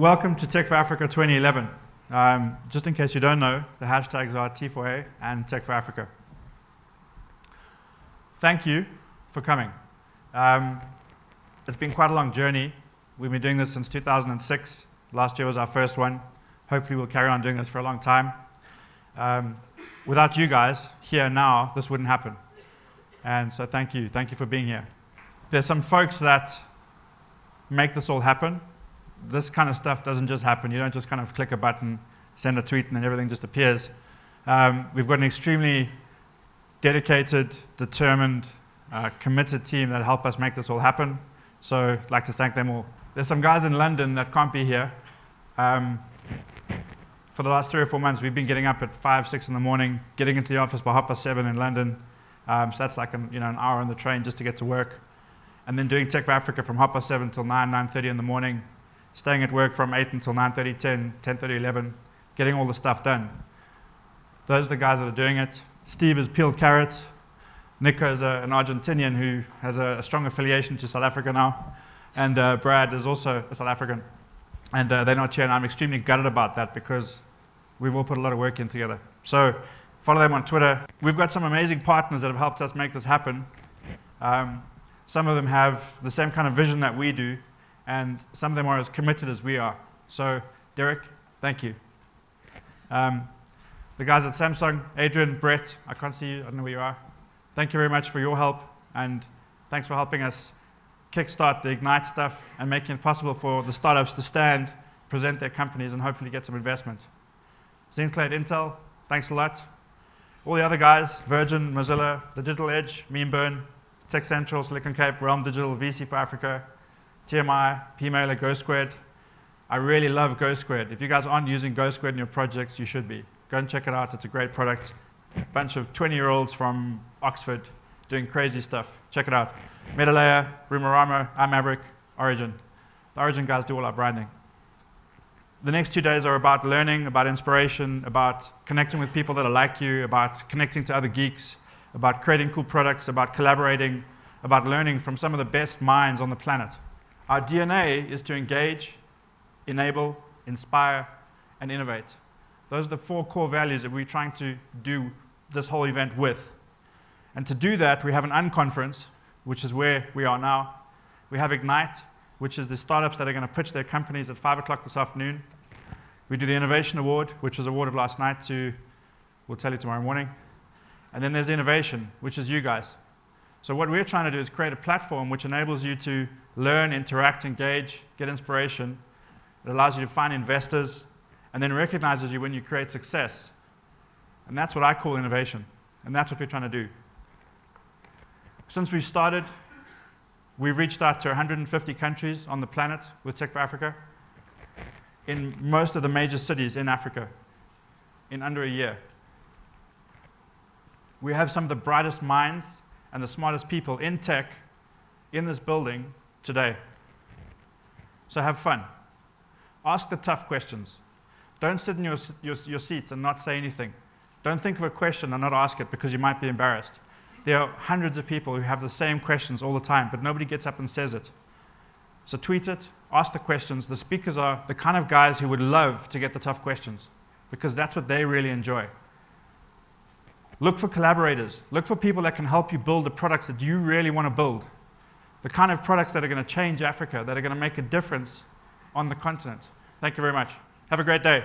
welcome to Tech for Africa 2011. Um, just in case you don't know, the hashtags are T4A and Tech for Africa. Thank you for coming. Um, it's been quite a long journey. We've been doing this since 2006. Last year was our first one. Hopefully, we'll carry on doing this for a long time. Um, without you guys here now, this wouldn't happen. And so, thank you. Thank you for being here. There's some folks that make this all happen. This kind of stuff doesn't just happen. You don't just kind of click a button, send a tweet, and then everything just appears. Um, we've got an extremely dedicated, determined, uh, committed team that help us make this all happen. So I'd like to thank them all. There's some guys in London that can't be here. Um, for the last three or four months, we've been getting up at five, six in the morning, getting into the office by half past seven in London. Um, so that's like an, you know, an hour on the train just to get to work. And then doing Tech for Africa from half past seven until 9, 9.30 in the morning, staying at work from 8 until 9.30, 10, 10.30, 11, getting all the stuff done. Those are the guys that are doing it. Steve is peeled carrots. Nico is a, an Argentinian who has a, a, strong affiliation to South Africa now. And uh, Brad is also a South African. And uh, they're not here, and I'm extremely gutted about that because we've all put a lot of work in together. So follow them on Twitter. We've got some amazing partners that have helped us make this happen. Um, some of them have the same kind of vision that we do, and some of them are as committed as we are. So, Derek, thank you. Um, the guys at Samsung, Adrian, Brett, I can't see you, I don't know where you are. Thank you very much for your help, and thanks for helping us kickstart the Ignite stuff and making it possible for the startups to stand, present their companies, and hopefully get some investment. Zenklade Intel, thanks a lot. All the other guys, Virgin, Mozilla, The Digital Edge, Memeburn, Tech Central, Silicon Cape, Realm Digital, VC for Africa, TMI, PMailer, GoSquared. I really love GoSquared. If you guys aren't using GoSquared in your projects, you should be. Go and check it out. It's a great product. A bunch of 20-year-olds from Oxford doing crazy stuff. Check it out. MetaLayer, Rumorama, iMaverick, Origin. The Origin guys do all our branding. The next two days are about learning, about inspiration, about connecting with people that are like you, about connecting to other geeks, about creating cool products, about collaborating, about learning from some of the best minds on the planet. Our DNA is to engage, enable, inspire, and innovate. Those are the four core values that we're trying to do this whole event with. And to do that, we have an unconference, which is where we are now. We have Ignite, which is the startups that are going to pitch their companies at 5 o'clock this afternoon. We do the Innovation Award, which was awarded last night to, we'll tell you tomorrow morning. And then there's innovation, which is you guys. So what we're trying to do is create a platform which enables you to learn, interact, engage, get inspiration. It allows you to find investors, and then recognizes you when you create success. And that's what I call innovation. And that's what we're trying to do. Since we've started, we've reached out to 150 countries on the planet with Tech for Africa in most of the major cities in Africa in under a year. We have some of the brightest minds and the smartest people in tech in this building today. So have fun. Ask the tough questions. Don't sit in your, your, your, seats and not say anything. Don't think of a question and not ask it because you might be embarrassed. There are hundreds of people who have the same questions all the time, but nobody gets up and says it. So tweet it, ask the questions. The speakers are the kind of guys who would love to get the tough questions because that's what they really enjoy. Look for collaborators. Look for people that can help you build the products that you really want to build. The kind of products that are going to change Africa, that are going to make a difference on the continent. Thank you very much. Have a great day.